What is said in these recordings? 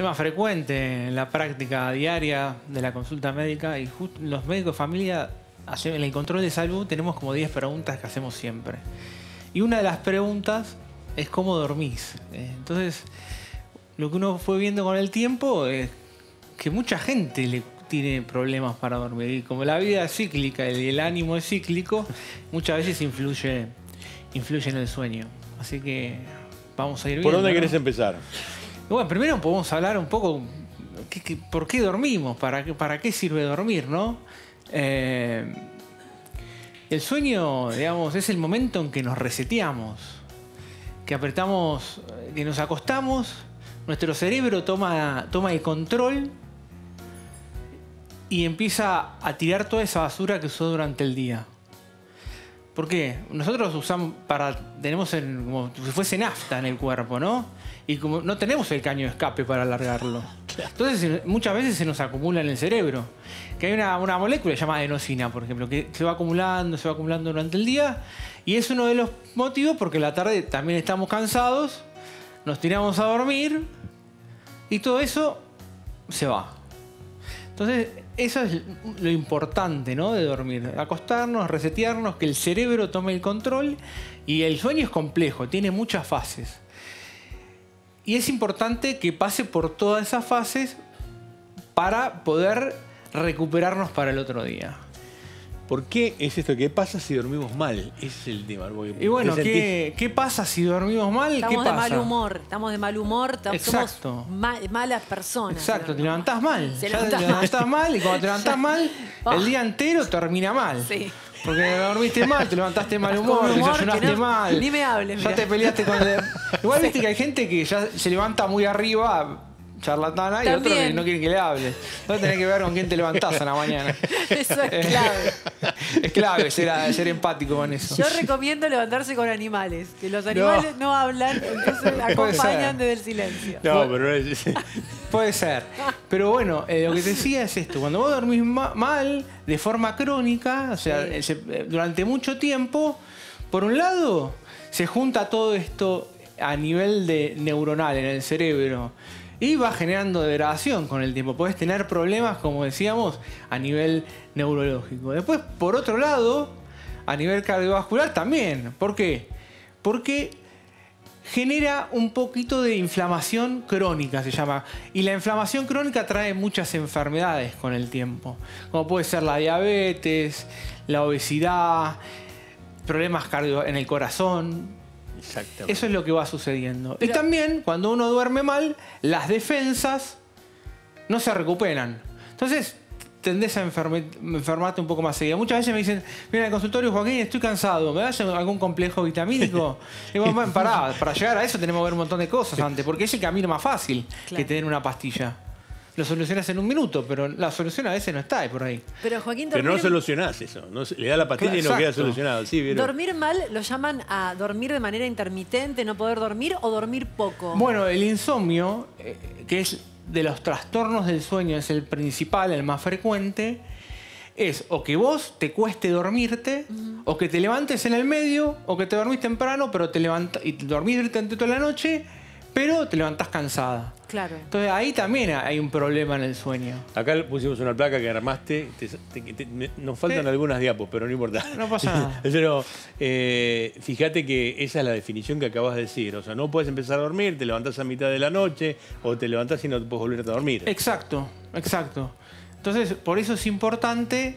Tema frecuente en la práctica diaria de la consulta médica y los médicos de familia en el control de salud tenemos como 10 preguntas que hacemos siempre. Y una de las preguntas es cómo dormís. Eh, entonces, lo que uno fue viendo con el tiempo es que mucha gente le tiene problemas para dormir. Y como la vida es cíclica y el ánimo es cíclico, muchas veces influye, influye en el sueño. Así que vamos a ir ¿Por dónde querés empezar? Bueno, primero podemos hablar un poco por qué dormimos, para, para qué sirve dormir, ¿no? Eh, el sueño, digamos, es el momento en que nos reseteamos, que apretamos, que nos acostamos, nuestro cerebro toma, toma el control y empieza a tirar toda esa basura que usó durante el día. ¿Por qué? Nosotros usamos para. tenemos como si fuese nafta en el cuerpo, ¿no? Y como no tenemos el caño de escape para alargarlo. Entonces muchas veces se nos acumula en el cerebro. Que hay una, una molécula llamada adenosina, por ejemplo, que se va acumulando, se va acumulando durante el día. Y es uno de los motivos porque la tarde también estamos cansados, nos tiramos a dormir y todo eso se va. Entonces, eso es lo importante ¿no? de dormir. Acostarnos, resetearnos, que el cerebro tome el control. Y el sueño es complejo, tiene muchas fases. Y es importante que pase por todas esas fases para poder recuperarnos para el otro día. ¿Por qué es esto? ¿Qué pasa si dormimos mal? Ese es el tema. Y bueno, ¿qué, pasa si dormimos mal? Estamos de mal humor, estamos de mal humor, Exacto. somos malas personas. Exacto, te levantás mal. te levantás mal y cuando te levantás mal, el día entero termina mal. Sí. Porque dormiste mal, te levantaste mal humor, humor desayunaste mal. Ni me hables. Ya te peleaste con el. Igual viste que hay gente que ya se levanta muy arriba charlatana y otros que no quieren que le hable. Entonces tenés que ver con quién te levantás a la mañana. Eso es clave. es clave ser, ser, empático con eso. Yo recomiendo levantarse con animales, que los animales no, hablan, entonces acompañan desde el silencio. No, pero es... Puede ser. Pero bueno, eh, lo que te decía es esto. Cuando vos dormís mal, de forma crónica, o sea, eh, durante mucho tiempo, por un lado, se junta todo esto a nivel de neuronal en el cerebro y va generando degradación con el tiempo. Puedes tener problemas, como decíamos, a nivel neurológico. Después, por otro lado, a nivel cardiovascular también. ¿Por qué? Porque genera un poquito de inflamación crónica, se llama. Y la inflamación crónica trae muchas enfermedades con el tiempo, como puede ser la diabetes, la obesidad, problemas cardio en el corazón, eso es lo que va sucediendo. y también, cuando uno duerme mal, las defensas no se recuperan. Entonces, tendés a enfermarte un poco más seguido. Muchas veces me dicen, mira, en el consultorio, Joaquín, estoy cansado, ¿me das algún complejo vitamínico? y bueno, pará, para llegar a eso tenemos que ver un montón de cosas antes, porque es el camino más fácil que tener una pastilla lo solucionas en un minuto, pero la solución a veces no está por ahí. Pero Joaquín, Pero no solucionás eso. le da la pastilla y no queda solucionado. dormir mal lo llaman a dormir de manera intermitente, no poder dormir o dormir poco. Bueno, el insomnio, eh, que es de los trastornos del sueño, es el principal, el más frecuente. Es o que vos te cueste dormirte, o que te levantes en el medio, o que te dormís temprano, pero te levantas y dormís durante toda la noche, pero te levantás cansada. Claro. Entonces ahí también hay un problema en el sueño. Acá pusimos una placa que armaste. nos faltan algunas diapos, pero no importa. No pasa nada. pero eh, fíjate que esa es la definición que acabas de decir. O sea, no puedes empezar a dormir, te levantás a mitad de la noche o te levantás y no te puedes volver a dormir. Exacto, exacto. Entonces, por eso es importante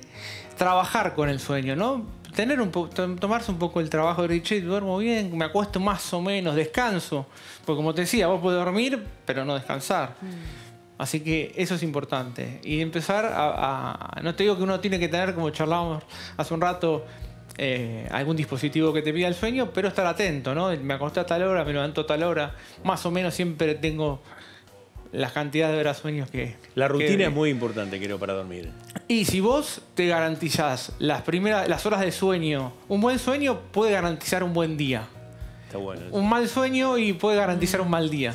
trabajar con el sueño, ¿no? Tener un tomarse un poco el trabajo de decir, duermo bien, me acuesto más o menos, descanso. Porque como te decía, vos podés dormir, pero no descansar. Mm. Así que eso es importante. Y empezar a, No te digo que uno tiene que tener, como charlábamos hace un rato, eh, algún dispositivo que te pida el sueño, pero estar atento, ¿no? Me acosté a tal hora, me levanto a tal hora. Más o menos siempre tengo las cantidades de horas sueños que... La rutina es muy importante, creo, para dormir. Y si vos te garantizás las primeras, las horas de sueño, un buen sueño puede garantizar un buen día. Está bueno. Un mal sueño y puede garantizar un mal día.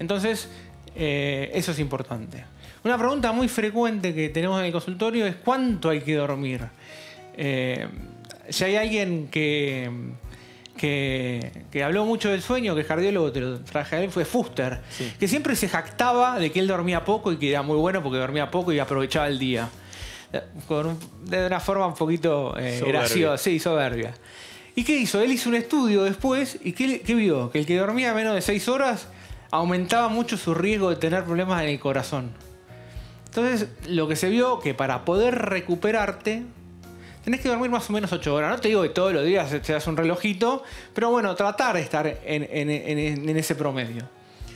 Entonces, eh, eso es importante. Una pregunta muy frecuente que tenemos en el consultorio es cuánto hay que dormir. Eh, si hay alguien que que, que habló mucho del sueño, que es cardiólogo, te lo traje a él, fue Fuster, que siempre se jactaba de que él dormía poco y que era muy bueno porque dormía poco y aprovechaba el día. Con un- de una forma un poquito eh, graciosa, sí, soberbia. ¿Y qué hizo? Él hizo un estudio después y ¿qué, qué vio? Que el que dormía menos de 6 horas aumentaba mucho su riesgo de tener problemas en el corazón. Entonces, lo que se vio que para poder recuperarte, tenés que dormir más o menos 8 horas. No te digo que todos los días te das un relojito, pero bueno, tratar de estar en, en- en- en ese promedio.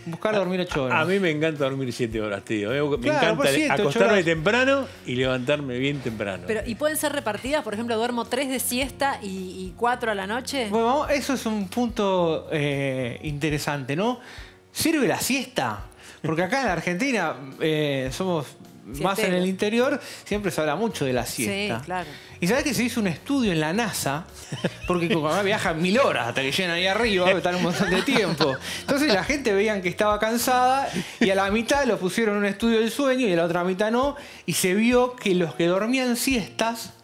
Buscar dormir 8 horas. A mí me encanta dormir 7 horas, tío. Me Claro, encanta siete, acostarme horas. temprano y levantarme bien temprano. Pero, ¿Y pueden ser repartidas? Por ejemplo, duermo tres de siesta y, y cuatro a la noche. Bueno, eso es un punto eh, interesante, ¿no? ¿Sirve la siesta? Porque acá en la Argentina eh, somos más en el interior, siempre se habla mucho de la siesta. Sí, claro. Y sabes que se hizo un estudio en la NASA, porque cuando viajan mil horas hasta que llegan ahí arriba, están un montón de tiempo. Entonces la gente veían que estaba cansada y a la mitad lo pusieron en un estudio del sueño y a la otra mitad no, y se vio que los que dormían siestas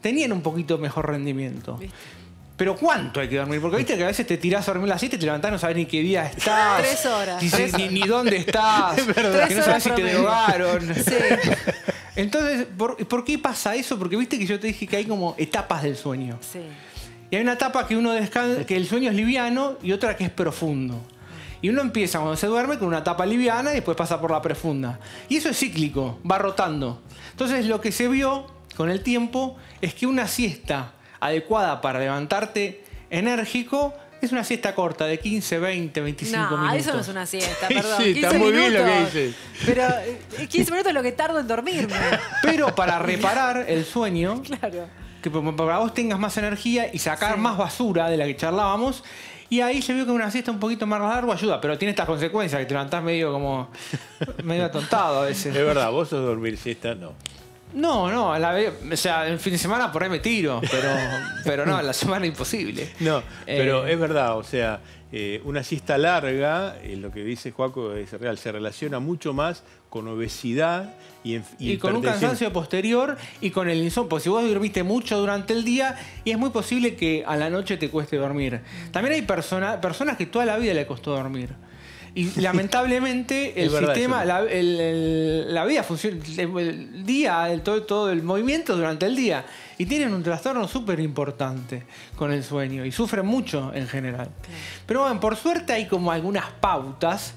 tenían un poquito mejor rendimiento. ¿Viste? Pero ¿cuánto hay que dormir? Porque viste que a veces te tirás a dormir a las 7 y te levantás no sabes ni qué día estás. Tres horas, Ni, tres ni- horas. ni dónde estás. Es verdad. Que no sabes si te drogaron. Sí. Entonces, ¿por, por qué pasa eso? Porque viste que yo te dije que hay como etapas del sueño. Sí. Y hay una etapa que uno descansa, que el sueño es liviano y otra que es profundo. Y uno empieza cuando se duerme con una etapa liviana y después pasa por la profunda. Y eso es cíclico, va rotando. Entonces lo que se vio con el tiempo es que una siesta adecuada para levantarte enérgico es una siesta corta de 15, 20, 25 No, minutos. eso no es una siesta, perdón. sí, está 15 muy bien lo que minutos. dices. Pero eh, 15 minutos es lo que tardo en dormirme. Pero para reparar el sueño, Claro. que para vos tengas más energía y sacar Sí. más basura de la que charlábamos. Y ahí se vio que una siesta un poquito más largo ayuda, pero tiene estas consecuencias que te levantás medio como medio atontado a veces. Es verdad, vos sos dormir siesta, no. No, no, a la vez, o sea, el fin de semana por ahí me tiro, pero, pero no, la semana imposible. No, pero Eh, es verdad, o sea, eh, una siesta larga, eh, lo que dice Joaco es real, se relaciona mucho más con obesidad y, enf- Y con un cansancio posterior y con el insomnio. Porque si vos dormiste mucho durante el día, y es muy posible que a la noche te cueste dormir. También hay persona- personas que toda la vida le costó dormir. Y lamentablemente el verdad sistema, la, el- el- la vida funciona, el, el día, el, todo, todo el movimiento durante el día. Y tienen un trastorno súper importante con el sueño y sufren mucho en general. Pero bueno, por suerte hay como algunas pautas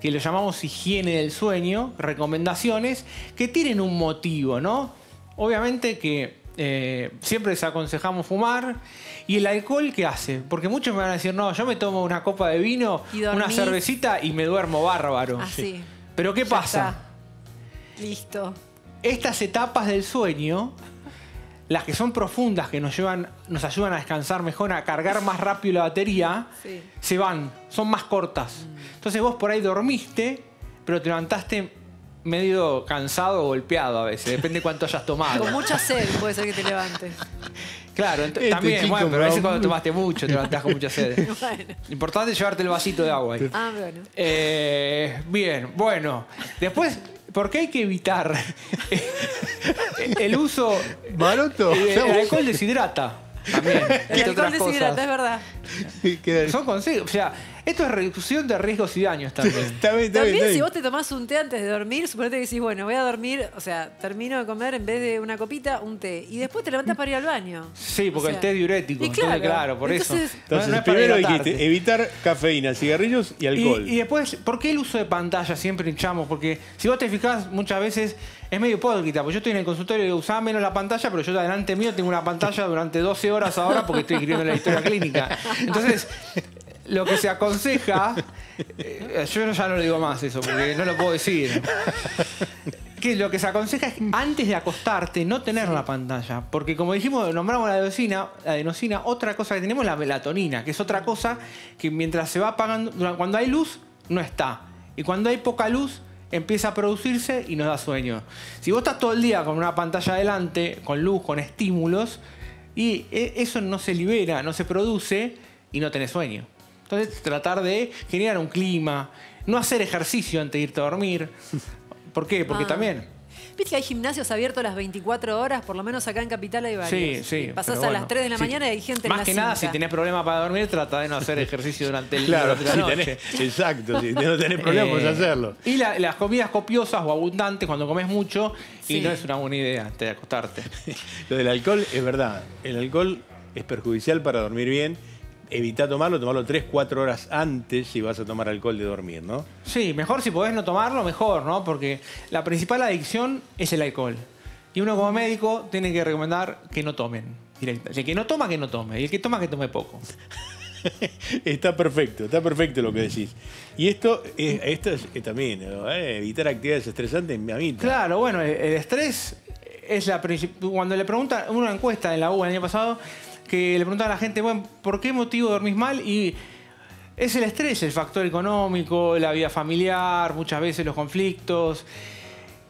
que lo llamamos higiene del sueño, recomendaciones, que tienen un motivo, ¿no? Obviamente que eh, siempre les aconsejamos fumar. ¿Y el alcohol qué hace? Porque muchos me van a decir, no, yo me tomo una copa de vino, una cervecita y me duermo bárbaro. Así. Pero ¿qué Ya pasa? está. Listo. Estas etapas del sueño, las que son profundas, que nos, llevan, nos ayudan a descansar mejor, a cargar más rápido la batería, Sí. se van, son más cortas. Entonces vos por ahí dormiste, pero te levantaste medio cansado o golpeado a veces, depende cuánto hayas tomado. Con mucha sed puede ser que te levantes. Claro, Este también, chico bueno, pero a veces cuando tomaste mucho te levantás con mucha sed. Bueno. Importante es llevarte el vasito de agua ahí. Ah, bueno. Eh, bien, bueno. Después, ¿por qué hay que evitar el uso? Maroto, El, el alcohol deshidrata. También. El alcohol deshidrata, es verdad. Son consejos. O sea, esto es reducción de riesgos y daños también. Está bien, está También está si bien. vos te tomás un té antes de dormir, suponete que decís, bueno, voy a dormir, o sea, termino de comer en vez de una copita, un té. Y después te levantás para ir al baño. Sí, porque O el té es diurético. y entonces, claro, claro, por entonces- eso. Entonces, No- no es para primero dijiste evitar cafeína, cigarrillos y alcohol. Y, y después, ¿por qué el uso de pantalla siempre hinchamos? Porque si vos te fijás, muchas veces es medio hipócrita. Porque yo estoy en el consultorio y digo, usaba menos la pantalla, pero yo delante mío tengo una pantalla durante 12 horas ahora porque estoy escribiendo la historia clínica. Entonces, lo que se aconseja, eh, yo ya no lo digo más eso, porque no lo puedo decir. Que lo que se aconseja es antes de acostarte no tener la pantalla. Porque como dijimos, nombramos la adenosina, la adenosina, otra cosa que tenemos es la melatonina, que es otra cosa que mientras se va apagando, cuando hay luz, no está. Y cuando hay poca luz, empieza a producirse y nos da sueño. Si vos estás todo el día con una pantalla adelante, con luz, con estímulos, y e- eso no se libera, no se produce y no tenés sueño. Entonces tratar de generar un clima, no hacer ejercicio antes de irte a dormir. ¿Por qué? Porque Ah. también Viste que hay gimnasios abiertos las 24 horas, por lo menos acá en Capital hay varios. Sí, sí. Pasás a las bueno, 3 de la sí. mañana y hay gente Más en la que nada, si tenés problemas para dormir, trata de no hacer ejercicio durante el Claro, si noche. tenés- exacto, si no tenés problema, Eh, puedes hacerlo. Y la- las comidas copiosas o abundantes cuando comes mucho Sí. y no es una buena idea antes de acostarte. Lo del alcohol es verdad. El alcohol es perjudicial para dormir bien. Evita tomarlo, tomarlo 3, 4 horas antes si vas a tomar alcohol de dormir, ¿no? Sí, mejor si podés no tomarlo, mejor, ¿no? Porque la principal adicción es el alcohol. Y uno como médico tiene que recomendar que no tomen. directa. El que no toma, que no tome. Y el que toma, que tome poco. Está perfecto, está perfecto lo que decís. Y esto, es, esto es, eh, también, eh, evitar actividades estresantes, a mí. Claro, bueno, el, el estrés es la principal. Cuando le preguntan, una encuesta en la U el año pasado, que le preguntaban a la gente, bueno, ¿por qué motivo dormís mal? Y es el estrés, el factor económico, la vida familiar, muchas veces los conflictos.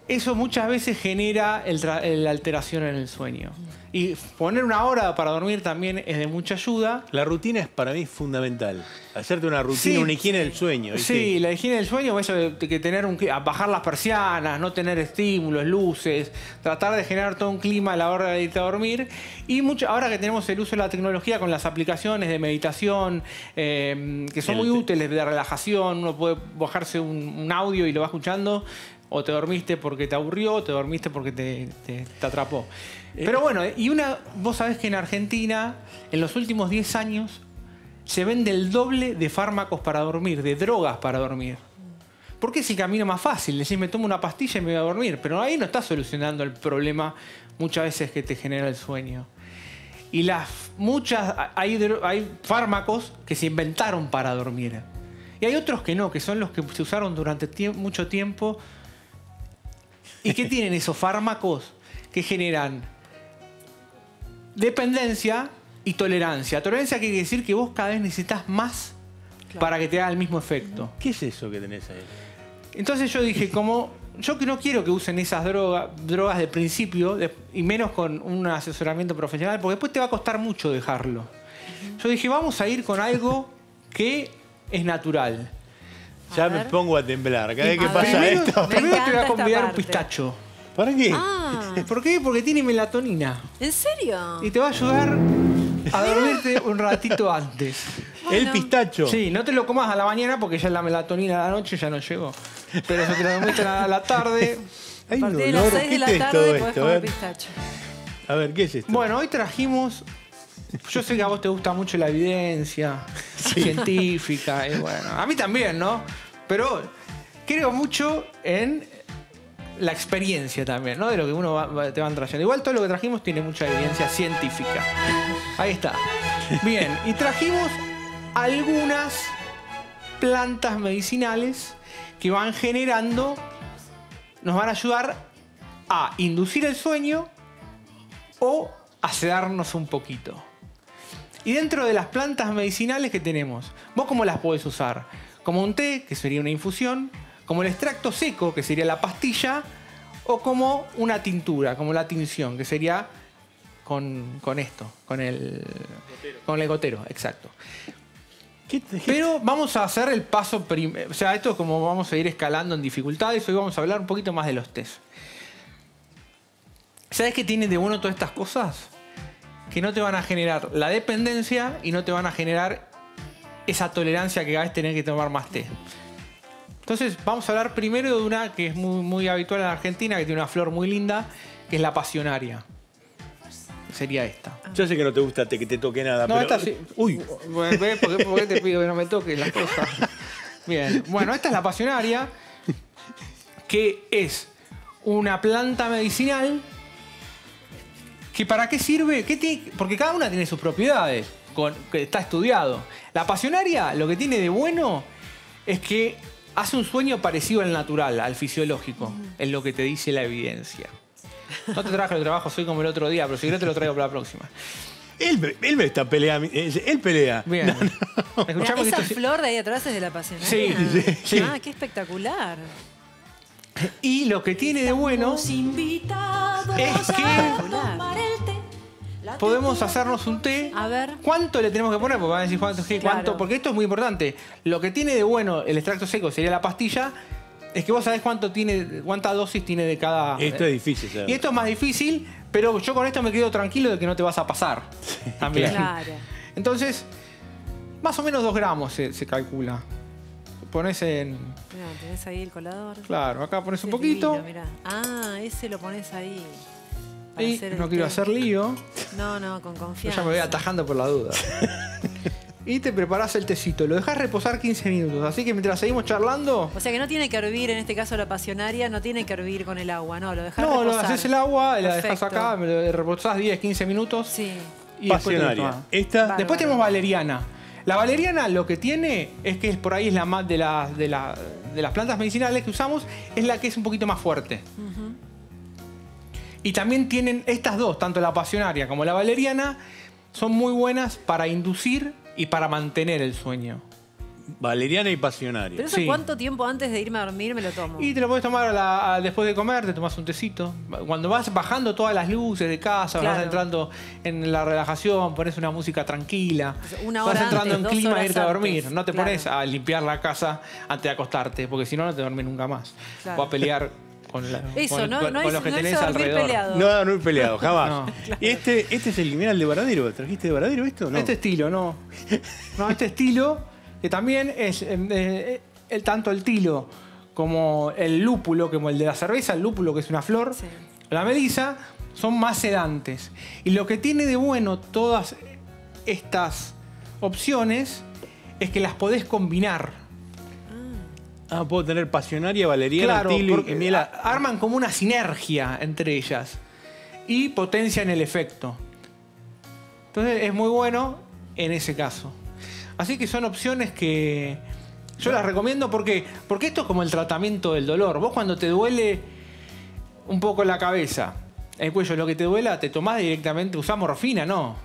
Eso muchas veces genera la alteración en el sueño. Y poner una hora para dormir también es de mucha ayuda. La rutina es para mí fundamental. Hacerte una rutina, Sí. una higiene del sueño. ¿viste? Sí, la higiene del sueño, eso de que tener un bajar las persianas, no tener estímulos, luces, tratar de generar todo un clima a la hora de irte a dormir. Y mucho, ahora que tenemos el uso de la tecnología con las aplicaciones de meditación, eh, que son El muy útiles de relajación, uno puede bajarse un, un audio y lo va escuchando. O te dormiste porque te aburrió, o te dormiste porque te, te- te atrapó. Pero bueno, y una, vos sabés que en Argentina, en los últimos 10 años, se vende el doble de fármacos para dormir, de drogas para dormir. Porque es el camino más fácil, decir me tomo una pastilla y me voy a dormir, pero ahí no estás solucionando el problema muchas veces que te genera el sueño. Y las muchas hay, hay fármacos que se inventaron para dormir. Y hay otros que no, que son los que se usaron durante tie- mucho tiempo. ¿Y qué tienen esos fármacos? Que generan dependencia y tolerancia. Tolerancia quiere decir que vos cada vez necesitas más Claro. para que te haga el mismo efecto. ¿Qué es eso que tenés ahí? Entonces yo dije, como yo que no quiero que usen esas drogas, drogas de principio, de- y menos con un asesoramiento profesional, porque después te va a costar mucho dejarlo. Yo dije, vamos a ir con algo que es natural. Ya me ver. pongo a temblar. Cada vez que A pasa primero, esto. primero te voy a convidar un pistacho. ¿Para qué? Ah, ¿Por qué? Porque tiene melatonina. ¿en serio? Y te va a ayudar a dormirte un ratito antes. El pistacho. Sí, no te lo comas a la mañana porque ya la melatonina a la noche ya no llegó. Pero si te lo dormiste a la tarde. Hay A un partir de las olor. 6 de ¿Qué la es todo tarde podés esto? comer A ver, pistacho. a ver, ¿qué es esto? Bueno, hoy trajimos. Yo sé que a vos te gusta mucho la evidencia científica. Y bueno, a mí también, ¿no? Pero creo mucho en la experiencia también, ¿no? De lo que uno va- va- te van trayendo. Igual todo lo que trajimos tiene mucha evidencia científica. Ahí está. Bien, y trajimos algunas plantas medicinales que van generando, nos van a ayudar a inducir el sueño o a sedarnos un poquito. Y dentro de las plantas medicinales que tenemos, ¿vos cómo las podés usar? Como un té, que sería una infusión, como el extracto seco, que sería la pastilla, o como una tintura, como la tinción, que sería con, con esto, con el, con el gotero, exacto. ¿Qué te- qué- Pero vamos a hacer el paso primero. O sea, esto es como vamos a ir escalando en dificultades. Hoy vamos a hablar un poquito más de los test. ¿Sabes qué tienen de bueno todas estas cosas? Que no te van a generar la dependencia y no te van a generar esa tolerancia que cada vez tener que tomar más té. Entonces, vamos a hablar primero de una que es muy, muy habitual en Argentina, que tiene una flor muy linda, que es la pasionaria. Sería esta. Yo sé que no te gusta que te toque nada, No, pero. esta sí. Uy. ¿Por qué, por qué te pido que no me toques las cosas? Bien. Bueno, esta es la pasionaria, que es una planta medicinal que para qué sirve, ¿Qué tiene? porque cada una tiene sus propiedades, con- que está estudiado. La pasionaria lo que tiene de bueno es que hace un sueño parecido al natural, al fisiológico, es lo que te dice la evidencia. No te traje el trabajo, soy como el otro día, pero si querés te lo traigo para la próxima. él, me- él me está peleando. Él pelea. Bien. Mirá, Escuchamos que esa esto flor de ahí atrás es de la pasionaria. Sí, sí, sí. Ah, qué espectacular. Y lo que tiene de bueno Estamos es que podemos hacernos un té. A ver. ¿Cuánto le tenemos que poner? Porque van a decir cuánto, sí, Claro. cuánto, porque esto es muy importante. Lo que tiene de bueno el extracto seco sería la pastilla. es que vos sabés cuánto tiene, cuánta dosis tiene de cada. Esto es difícil. saber. Y esto es más difícil, pero yo con esto me quedo tranquilo de que no te vas a pasar. También. Claro. Entonces, más o menos 2 gramos se, se calcula. Pones en. Mirá, tenés ahí el colador. Claro, acá pones un poquito. divino, mirá. Ah, ese lo pones ahí. Para Y hacer el no quiero té. hacer lío. No, no, con Yo confianza. ya me voy atajando por la duda. y te preparás el tecito. Lo dejas reposar 15 minutos. Así que mientras seguimos charlando. O sea que no tiene que hervir, en este caso la pasionaria, no tiene que hervir con el agua, no, lo dejas No, lo reposar. haces el agua, la dejas Perfecto. acá, me lo reposás 10, 15 minutos. Sí. Y después te lo Pasionaria. tomás. Esta, Bárbaro. Después tenemos valeriana. La valeriana lo que tiene es que es por ahí es la más de, la- de las plantas medicinales que usamos, es la que es un poquito más fuerte. Y también tienen estas dos, tanto la pasionaria como la valeriana, son muy buenas para inducir y para mantener el sueño. valeriana y pasionaria. Pero eso Sí. cuánto tiempo antes de irme a dormir me lo tomo. Y te lo puedes tomar a la- a- después de comer, te tomas un tecito. Cuando vas bajando todas las luces de casa, vas entrando en la relajación, pones una música tranquila. Una vas hora entrando antes, en clima de irte a dormir. antes. No te Claro. pones a limpiar la casa antes de acostarte, porque si no, no te dormís nunca más. Claro. O a pelear con, la- Eso, con- no, con- no con es, los que no tenés es alrededor. peleado. No, no he peleado, jamás. No. Este, este es el limeral de Varadero. ¿Trajiste de Varadero esto? No. Este estilo, no. No, este estilo, que también es eh, eh, el, tanto el tilo como el lúpulo, como el de la cerveza, el lúpulo que es una flor, Sí. la melisa, son más sedantes. Y lo que tiene de bueno todas estas opciones es que las podés combinar. Ah, puedo tener pasionaria, valeriana, Claro, tilo y- porque y miel. a- arman como una sinergia entre ellas y potencian el efecto. Entonces es muy bueno en ese caso. Así que son opciones que yo las recomiendo porque, porque esto es como el tratamiento del dolor. Vos cuando te duele un poco la cabeza, el cuello, lo que te duela, te tomás directamente, usás morfina, no.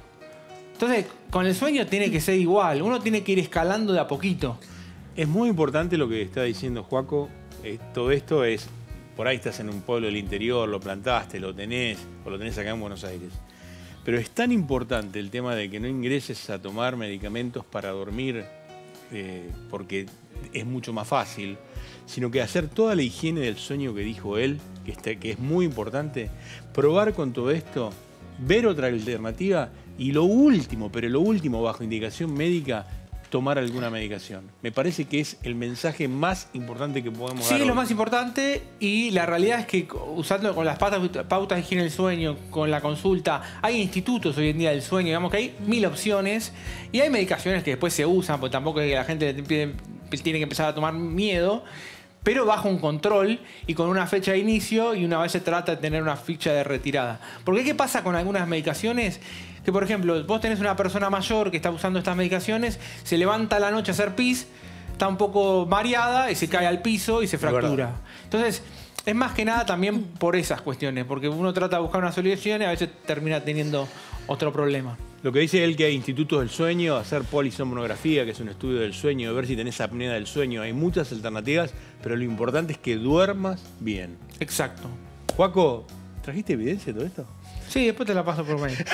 Entonces, con el sueño tiene que ser igual. Uno tiene que ir escalando de a poquito. Es muy importante lo que está diciendo Juaco. Eh, todo esto es, por ahí estás en un pueblo del interior, lo plantaste, lo tenés, o lo tenés acá en Buenos Aires. Pero es tan importante el tema de que no ingreses a tomar medicamentos para dormir, eh, porque es mucho más fácil, sino que hacer toda la higiene del sueño que dijo él, que, está- que es muy importante, probar con todo esto, ver otra alternativa y lo último, pero lo último bajo indicación médica, tomar alguna medicación. Me parece que es el mensaje más importante que podemos Sí, dar. es lo hoy. más importante y la realidad es que usando con las pautas, pautas de higiene del sueño, con la consulta, hay institutos hoy en día del sueño, digamos que hay mil opciones y hay medicaciones que después se usan, porque tampoco es que la gente tiene que empezar a tomar miedo, pero bajo un control y con una fecha de inicio y una vez se trata de tener una ficha de retirada. Porque ¿qué pasa con algunas medicaciones? Que por ejemplo, vos tenés una persona mayor que está usando estas medicaciones, se levanta a la noche a hacer pis, está un poco mareada y se cae al piso y se fractura. Entonces, es más que nada también por esas cuestiones, porque uno trata de buscar una solución y a veces termina teniendo otro problema. Lo que dice él que hay institutos del sueño, hacer polisomnografía, que es un estudio del sueño, ver si tenés apnea del sueño, hay muchas alternativas, pero lo importante es que duermas bien. Exacto. Juaco, ¿trajiste evidencia de todo esto? Sí, después te la paso por mail.